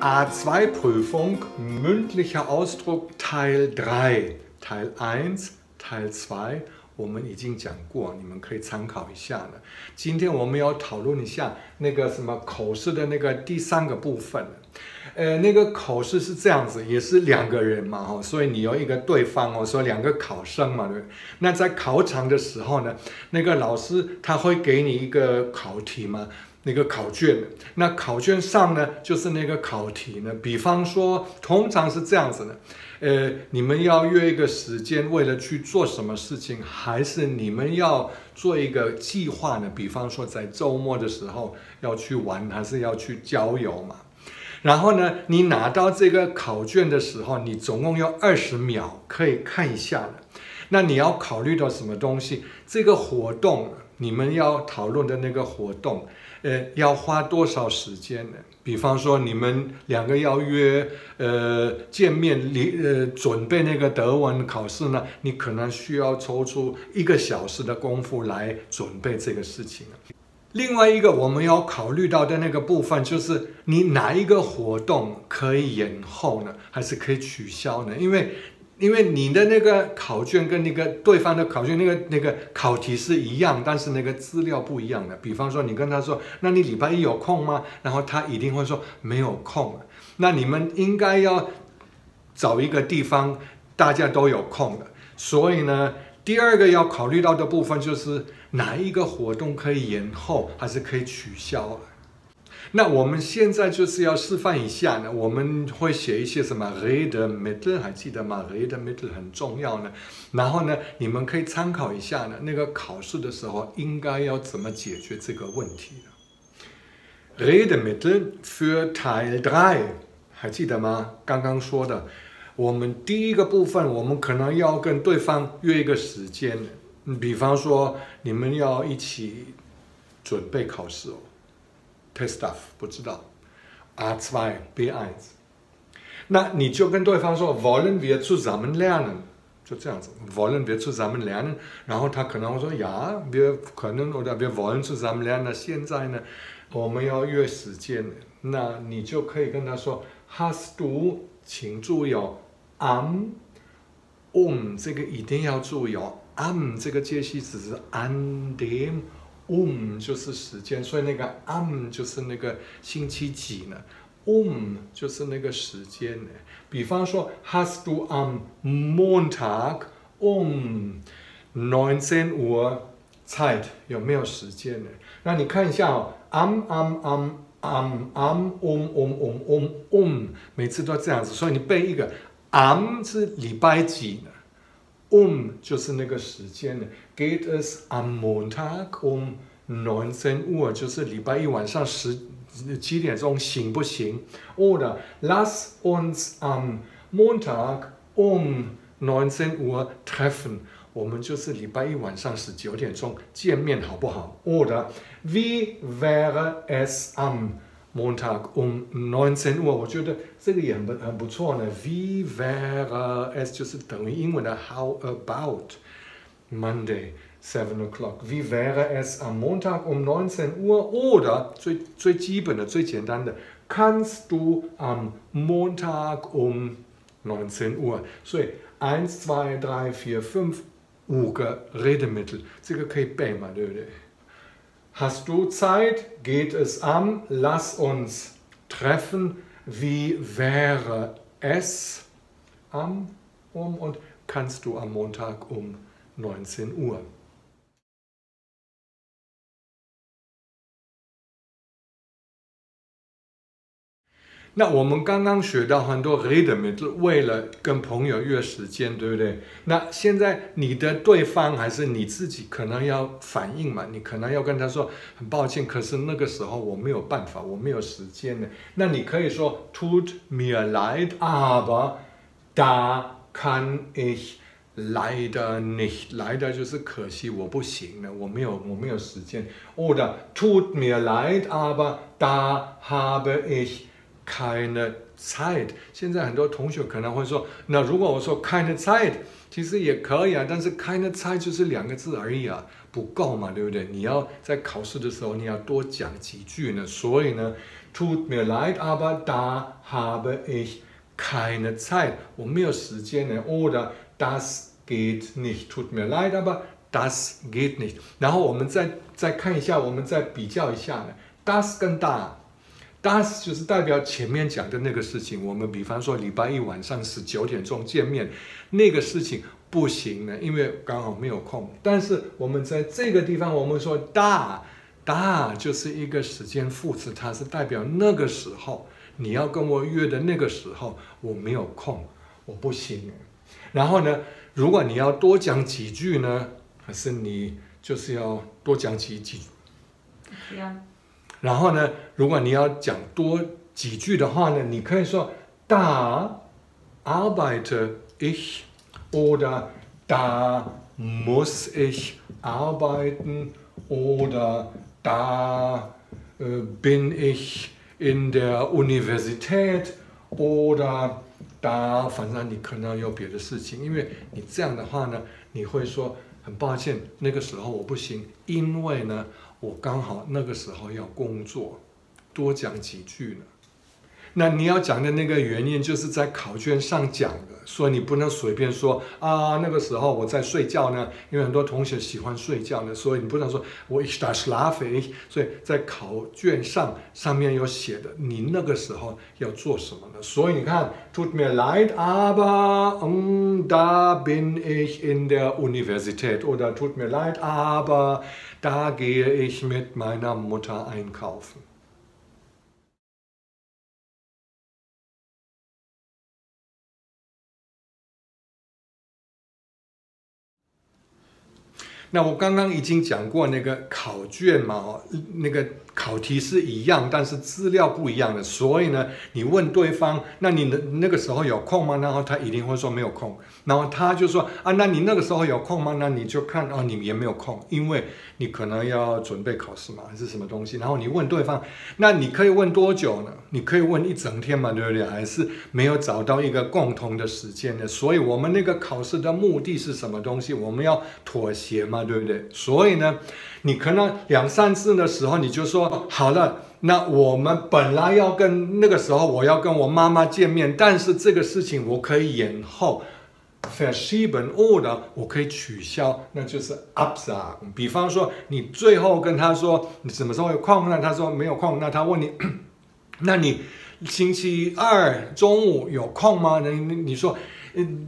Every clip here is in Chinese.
A2-Prüfung, mündlicher Ausdruck Teil 3. Teil 1, Teil 2我们已经讲过，你们可以参考一下呢。今天我们要讨论一下那个什么口试的那个第三个部分。呃，那个口试是这样子，也是两个人嘛，哈，所以你有一个对方哦，说两个考生嘛，对。那在考场的时候呢，那个老师他会给你一个考题嘛。那个考卷，那考卷上呢，就是那个考题呢。比方说，通常是这样子的，呃，你们要约一个时间，为了去做什么事情，还是你们要做一个计划呢？比方说，在周末的时候要去玩，还是要去郊游嘛？然后呢，你拿到这个考卷的时候，你总共有二十秒可以看一下的。那你要考虑到什么东西？这个活动，你们要讨论的那个活动。呃，要花多少时间呢？比方说，你们两个要约呃见面，离呃准备那个德文考试呢，你可能需要抽出一个小时的功夫来准备这个事情。另外一个我们要考虑到的那个部分，就是你哪一个活动可以延后呢，还是可以取消呢？因为因为你的那个考卷跟那个对方的考卷那个那个考题是一样，但是那个资料不一样的。比方说，你跟他说：“那你礼拜一有空吗？”然后他一定会说：“没有空。”那你们应该要找一个地方，大家都有空的。所以呢，第二个要考虑到的部分就是哪一个活动可以延后，还是可以取消。那我们现在就是要示范一下呢，我们会写一些什么 Redmittel，还记得吗？Redmittel 很重要呢。然后呢，你们可以参考一下呢，那个考试的时候应该要怎么解决这个问题呢？Redmittel für Teil 3，还记得吗？刚刚说的，我们第一个部分，我们可能要跟对方约一个时间，比方说你们要一起准备考试哦。Test stuff 不知道，R2 B1，那你就跟对方说，Wollen wir zusammen lernen？就这样子，Wollen wir zusammen lernen？然后他可能会说，Ja，wir können oder wir wollen zusammen lernen。那现在呢，我们要约时间，那你就可以跟他说，Hast du？请注意哦，am um 这个一定要注意哦，am 这个介系词是 an dem。 Um 就是时间，所以那个 am 就是那个星期几呢？um 就是那个时间呢。比方说，Hast du am Montag um neunzehn Uhr Zeit？有没有时间呢？那你看一下哦，am am am am am um um um um um，每次都这样子，所以你背一个 am 是礼拜几呢？Um 就是那个时间的，Geht es am Montag um neunzehn Uhr，就是礼拜一晚上十几点钟行不行？Oder Lass uns am Montag um neunzehn Uhr treffen，我们就是礼拜一晚上十九点钟见面好不好？Oder Wie wäre es am Montag um 19 Uhr，我觉得这个也很不很不错呢。Wie wäre es 就是等于英文的 How about Monday seven o'clock? Wie wäre es am Montag um 19 Uhr? Oder 最最基本的、最简单的，Kannst du am Montag um 19 Uhr？所以 eins, zwei, drei, vier, fünf 五个 Redemittel，这个可以背嘛，对不对 ？Hast du Zeit? Geht es am? Lass uns treffen. Wie wäre es am um und kannst du am Montag um 19 Uhr? 那我们刚刚学到很多 Redmittel，为了跟朋友约时间，对不对？那现在你的对方还是你自己，可能要反应嘛？你可能要跟他说，很抱歉，可是那个时候我没有办法，我没有时间的。那你可以说，Tut mir leid，aber da kann ich leider nicht，leider 就是可惜，我不行了，我没有，我没有时间。Oder Tut mir leid，aber da habe ich keine Zeit。现在很多同学可能会说，那如果我说 keine Zeit，其实也可以啊，但是 keine Zeit 就是两个字而已啊，不够嘛，对不对？你要在考试的时候，你要多讲几句呢。所以呢，tut mir leid, aber da habe ich keine Zeit，我没有时间呢。Oder das geht nicht, tut mir leid, aber das geht nicht。然后我们再再看一下，我们再比较一下呢。das 跟 Das 就是代表前面讲的那个事情。我们比方说礼拜一晚上十九点钟见面，那个事情。不行呢，因为刚好没有空。但是我们在这个地方，我们说大，大就是一个时间副词，它是代表那个时候你要跟我约的那个时候我没有空，我不行。然后呢，如果你要多讲几句呢，还是你就是要多讲几几。然后呢，如果你要讲多几句的话呢，你可以说 da arbeite ich。oder da muss ich arbeiten oder da bin ich in der Universität oder da 反正你可能有别的事情，因为你这样的话呢，你会说很抱歉，那个时候我不行，因为呢，我刚好那个时候要工作，多讲几句呢。那你要讲的那个原因，就是在考卷上讲的，所以你不能随便说啊。那个时候我在睡觉呢，因为很多同学喜欢睡觉呢，所以你不能说我 ich da schlafe ich。所以在考卷上上面有写的，你那个时候要做什么呢？所以你看，tut mir leid，aber da bin ich in der Universität，oder tut mir leid，aber da gehe ich mit meiner Mutter einkaufen。 那我刚刚已经讲过那个考卷嘛，那个考题是一样，但是资料不一样的，所以呢，你问对方，那你的那个时候有空吗？然后他一定会说没有空，然后他就说啊，那你那个时候有空吗？那你就看哦，你也没有空，因为你可能要准备考试嘛，还是什么东西？然后你问对方，那你可以问多久呢？你可以问一整天嘛，对不对？还是没有找到一个共同的时间呢？所以我们那个考试的目的是什么东西？我们要妥协嘛？对不对？所以呢，你可能两三次的时候，你就说好了，那我们本来要跟那个时候我要跟我妈妈见面，但是这个事情我可以延后，verschieben oder 我可以取消，那就是 absah。比方说，你最后跟他说你什么时候有空，那他说没有空，那他问你，那你星期二中午有空吗？你你说。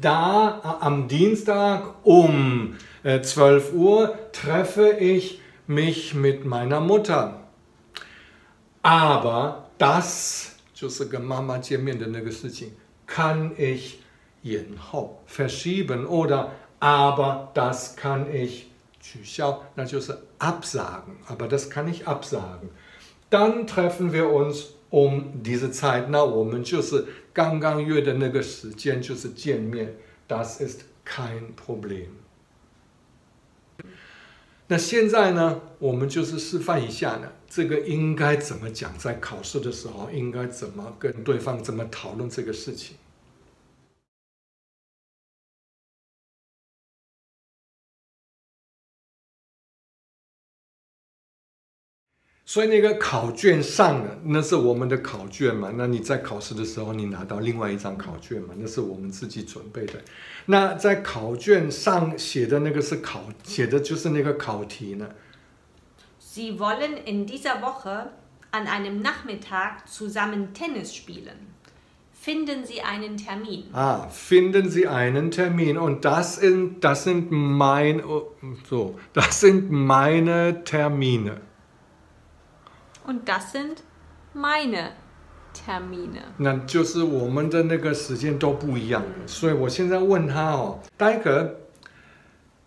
da am Dienstag um Äh, 12 Uhr treffe ich mich mit meiner Mutter. Aber das kann ich verschieben oder aber das kann ich absagen. Aber das kann ich absagen. Dann treffen wir uns um diese Zeit. Oh, das ist kein Problem. 那现在呢，我们就是示范一下呢，这个应该怎么讲，在考试的时候应该怎么跟对方怎么讨论这个事情。所以那个考卷上的那是我们的考卷嘛？那你在考试的时候，你拿到另外一张考卷嘛？那是我们自己准备的。那在考卷上写的那个是考写的就是那个考题呢。Sie wollen in dieser Woche an einem Nachmittag zusammen Tennis spielen. Finden Sie einen Termin. Ah, finden Sie einen Termin. Und das sind, das sind mein, so, das sind meine Termine. Und das sind meine Termine. 那就是我们的那个时间都不一样的，所以我现在问他哦，Danke,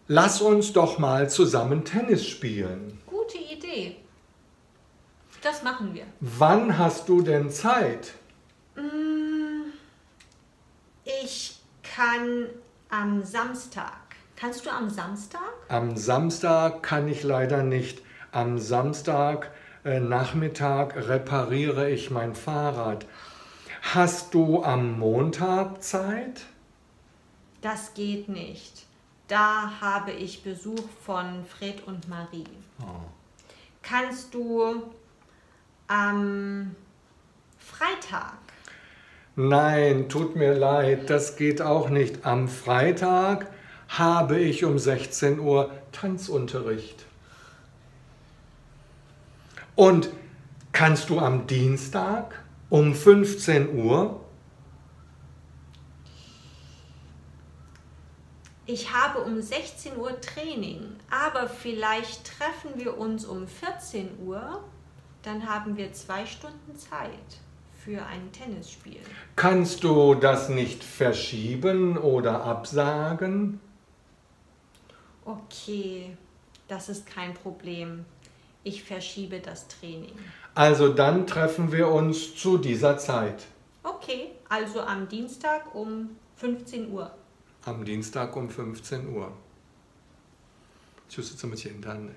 lass uns doch mal zusammen Tennis spielen. Gute Idee. Das machen wir. Wann hast du denn Zeit? Mm, ich kann am Samstag. Kannst du am Samstag? Am Samstag kann ich leider nicht. Am Samstag äh, Nachmittag repariere ich mein Fahrrad. Hast du am Montag Zeit? Das geht nicht. Da habe ich Besuch von Fred und Marie. Oh. Kannst du am Freitag? Nein, tut mir leid, das geht auch nicht. Am Freitag habe ich um 16 Uhr Tanzunterricht. Und kannst du am Dienstag um 15 Uhr? Ich habe um 16 Uhr Training, aber vielleicht treffen wir uns um 14 Uhr. Dann haben wir zwei Stunden Zeit für ein Tennisspiel. Kannst du das nicht verschieben oder absagen? Okay, das ist kein Problem Ich verschiebe das Training. Also dann treffen wir uns zu dieser Zeit. Okay, also am Dienstag um 15 Uhr. Am Dienstag um 15 Uhr. 就是这么简单的。